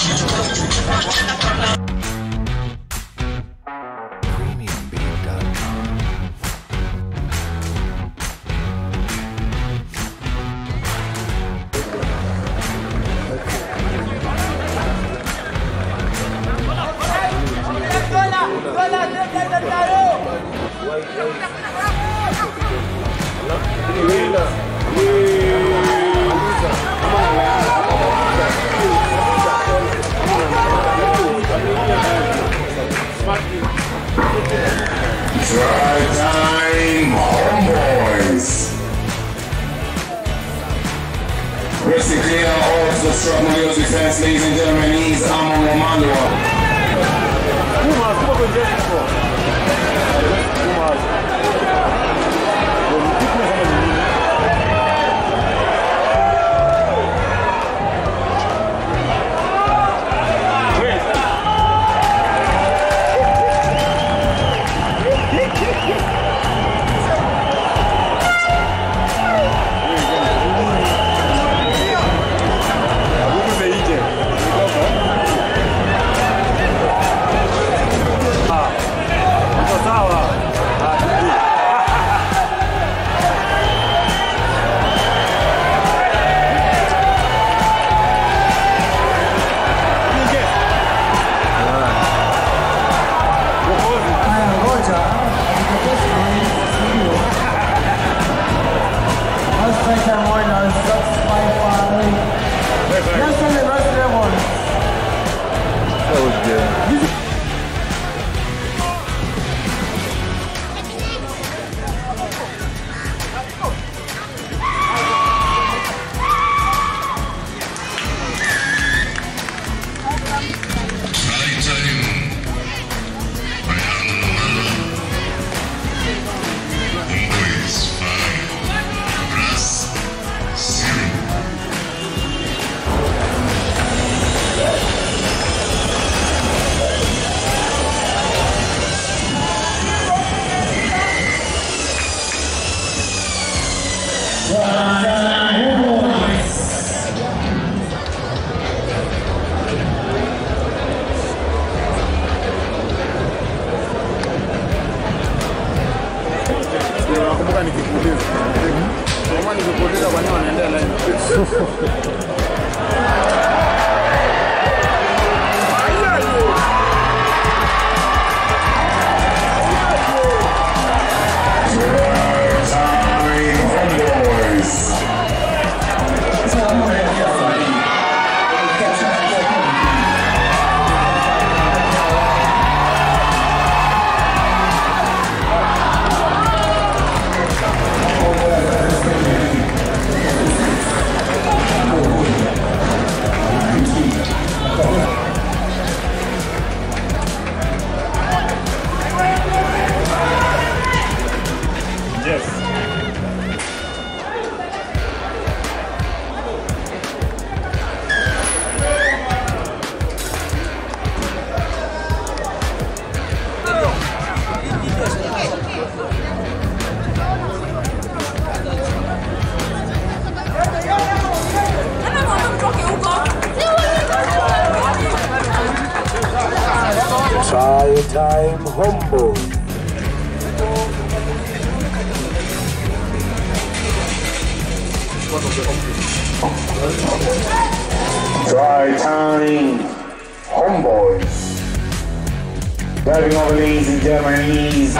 Drive time, homeboyz. Rest clear of the struggle music fans, ladies and gentlemen, he's Amon Wamalwa. Drive Dry time, homeboyz. Driving over ladies and gentlemen, he's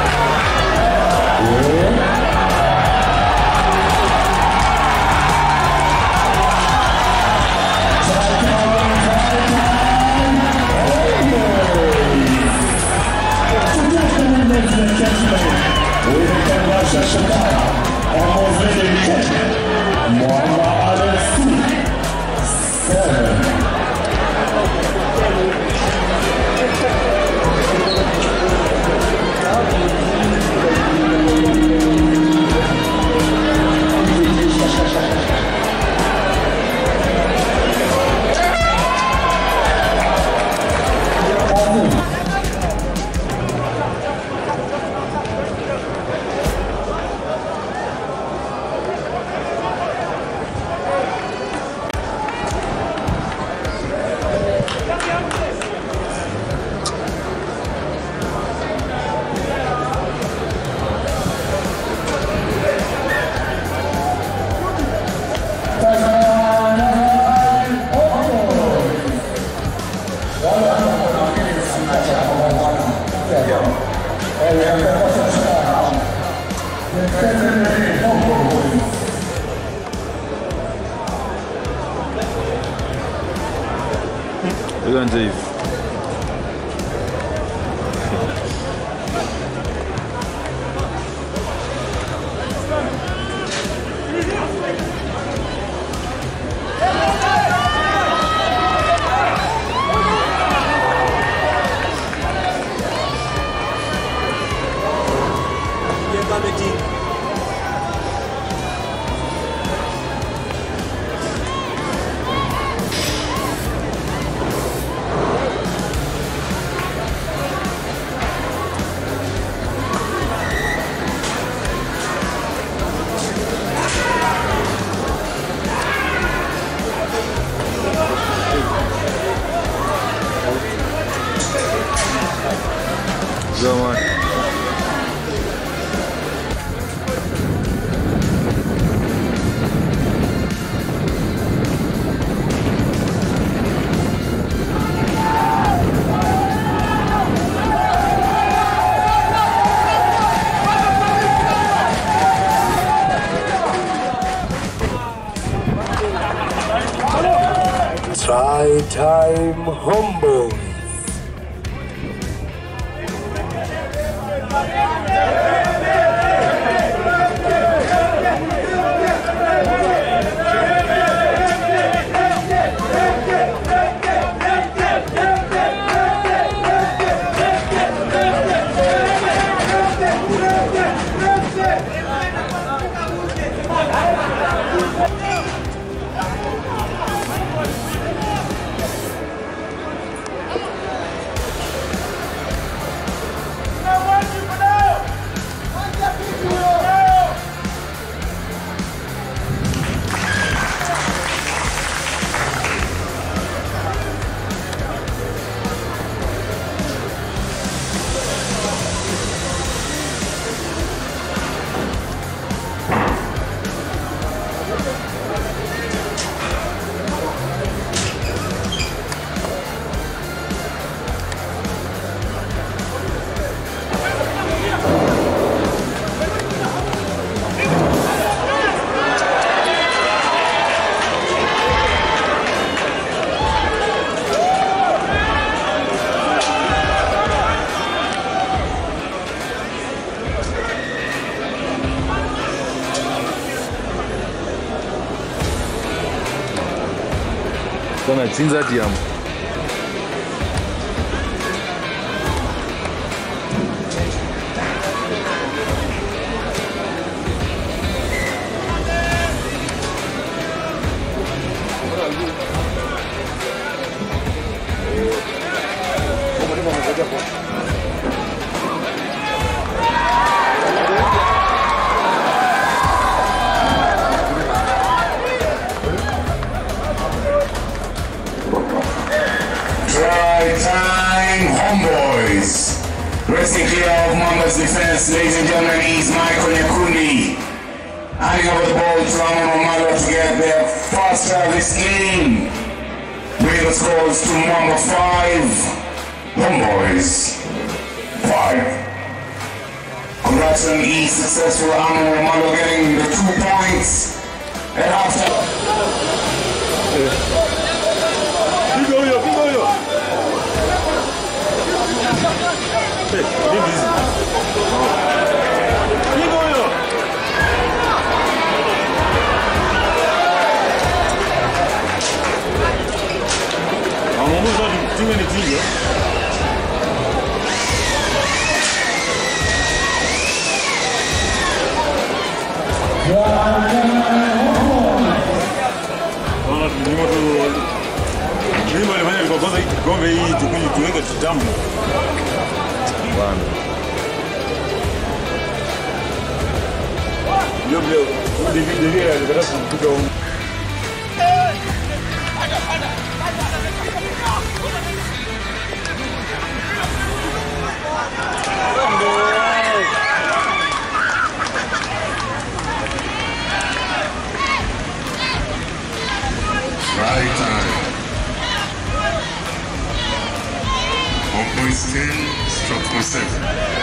надеюсь. Time homeboyz. Kana chinza diam. Try Resting clear of Mwamba's defense, ladies and gentlemen, is Michael Nyakundi. Handing over the ball to Amon Wamalwa to get their first service in. Bringing the scores to Mwamba 5, Homeboyz 5. Congrats on successful Amon Wamalwa getting the two points. And after Mlima alifanya kwa kwanza kombe hii tukuji tuweke kitamu bwana. Ndio ndio ndio ndio alikataa kumkuta huko. Ndio. Strathmore 7.